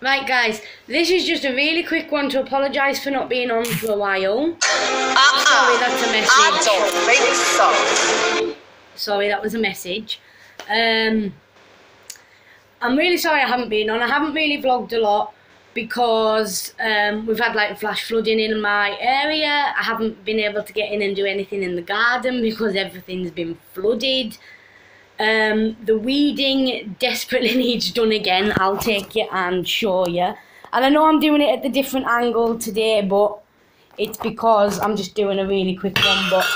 Right, guys, this is just a really quick one to apologise for not being on for a while. Uh-uh. Sorry, that's a I message. don't think so. Sorry, that was a message. Um, I'm really sorry I haven't been on. I haven't really vlogged a lot because um, we've had like flash flooding in my area. I haven't been able to get in and do anything in the garden because everything's been flooded. Um, the weeding desperately needs done again. I'll take it and show you. And I know I'm doing it at the different angle today, but it's because I'm just doing a really quick one. But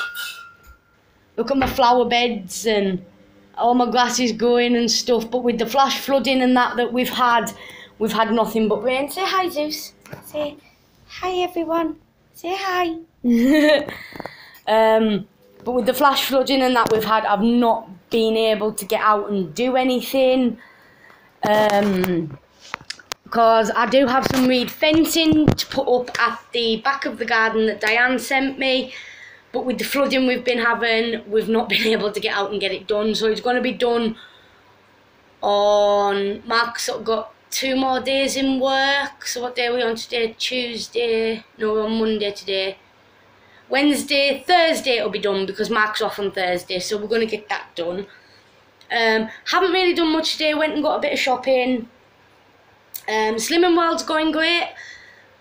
look at my flower beds and all my grass is going and stuff. But with the flash flooding and that that we've had, we've had nothing but rain. Say hi, Zeus. Say hi, everyone. Say hi. um, but with the flash flooding and that we've had, I've not been able to get out and do anything. Um, because I do have some reed fencing to put up at the back of the garden that Diane sent me. But with the flooding we've been having, we've not been able to get out and get it done. So it's going to be done on. Mark's got two more days in work. So what day are we on today? Tuesday. No, we're on Monday today. Wednesday, Thursday it'll be done because Mark's off on Thursday. So we're going to get that done. Um, haven't really done much today. Went and got a bit of shopping. Um, Slimming World's going great.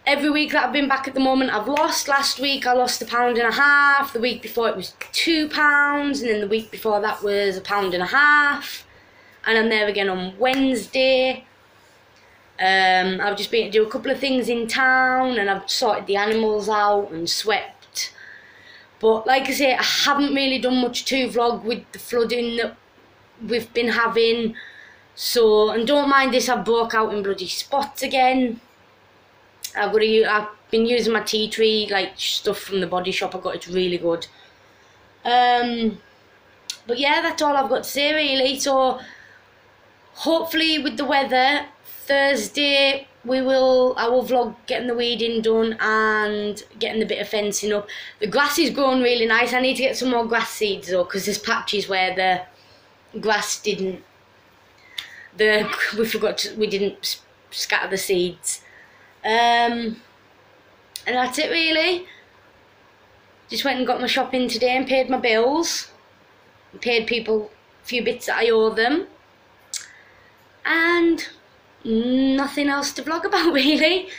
Every week that I've been back at the moment, I've lost. Last week I lost a pound and a half. The week before it was two pounds, and then the week before that was a pound and a half. And I'm there again on Wednesday. Um, I've just been to do a couple of things in town, and I've sorted the animals out and swept. But like I say, I haven't really done much to vlog with the flooding that we've been having. So, and don't mind this, I've broke out in bloody spots again. I've got to, I've been using my tea tree, like stuff from the body shop I got, it's really good. Um, but yeah, that's all I've got to say really. So, hopefully with the weather, Thursday we will, I will vlog getting the weeding done and getting the bit of fencing up. The grass is growing really nice. I need to get some more grass seeds though, because there's patches where the grass didn't the we forgot to, we didn't scatter the seeds um and that's it really just went and got my shopping today and paid my bills paid people a few bits that I owe them and nothing else to vlog about really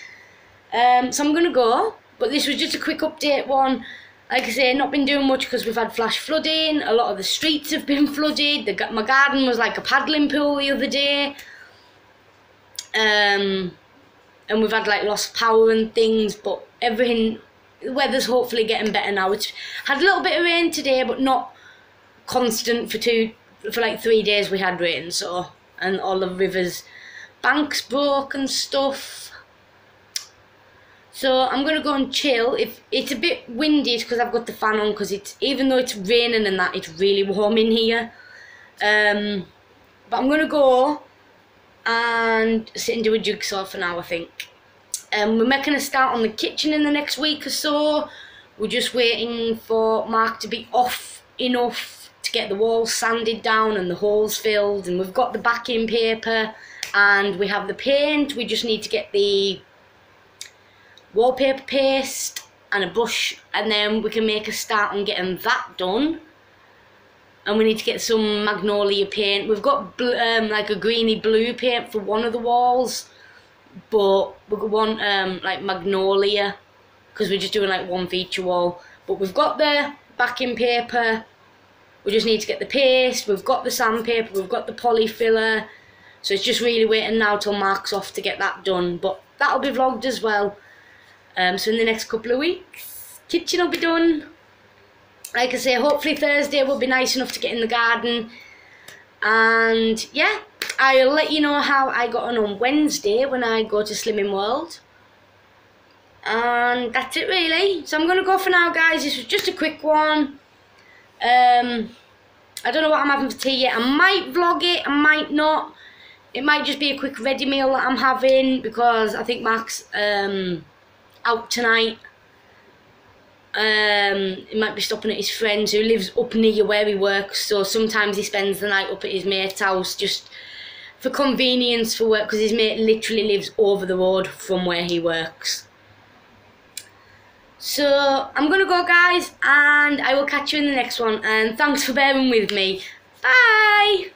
um so I'm gonna go but this was just a quick update one like I say, not been doing much because we've had flash flooding. A lot of the streets have been flooded. The, my garden was like a paddling pool the other day. Um, and we've had like lost power and things, but everything, the weather's hopefully getting better now. It's had a little bit of rain today, but not constant for two, for like three days we had rain, so, and all the rivers, banks broke and stuff. So I'm gonna go and chill. If it's a bit windy, because I've got the fan on. Because it's even though it's raining and that, it's really warm in here. Um, but I'm gonna go and sit and do a jigsaw for now. I think. Um, we're making a start on the kitchen in the next week or so. We're just waiting for Mark to be off enough to get the walls sanded down and the holes filled. And we've got the backing paper and we have the paint. We just need to get the wallpaper paste and a brush and then we can make a start on getting that done. And we need to get some magnolia paint. We've got um, like a greeny blue paint for one of the walls but we want um, like magnolia because we're just doing like one feature wall. But we've got the backing paper. We just need to get the paste. We've got the sandpaper. We've got the Polyfilla so it's just really waiting now till Mark's off to get that done but that'll be vlogged as well um, so in the next couple of weeks, kitchen will be done. Like I say, hopefully Thursday will be nice enough to get in the garden. And yeah, I'll let you know how I got on on Wednesday when I go to Slimming World. And that's it really. So I'm going to go for now guys. This was just a quick one. Um, I don't know what I'm having for tea yet. I might vlog it, I might not. It might just be a quick ready meal that I'm having because I think Max... Um, out tonight. Um, he might be stopping at his friend's who lives up near where he works, so sometimes he spends the night up at his mate's house just for convenience for work because his mate literally lives over the road from where he works. So I'm gonna go, guys, and I will catch you in the next one. And thanks for bearing with me. Bye.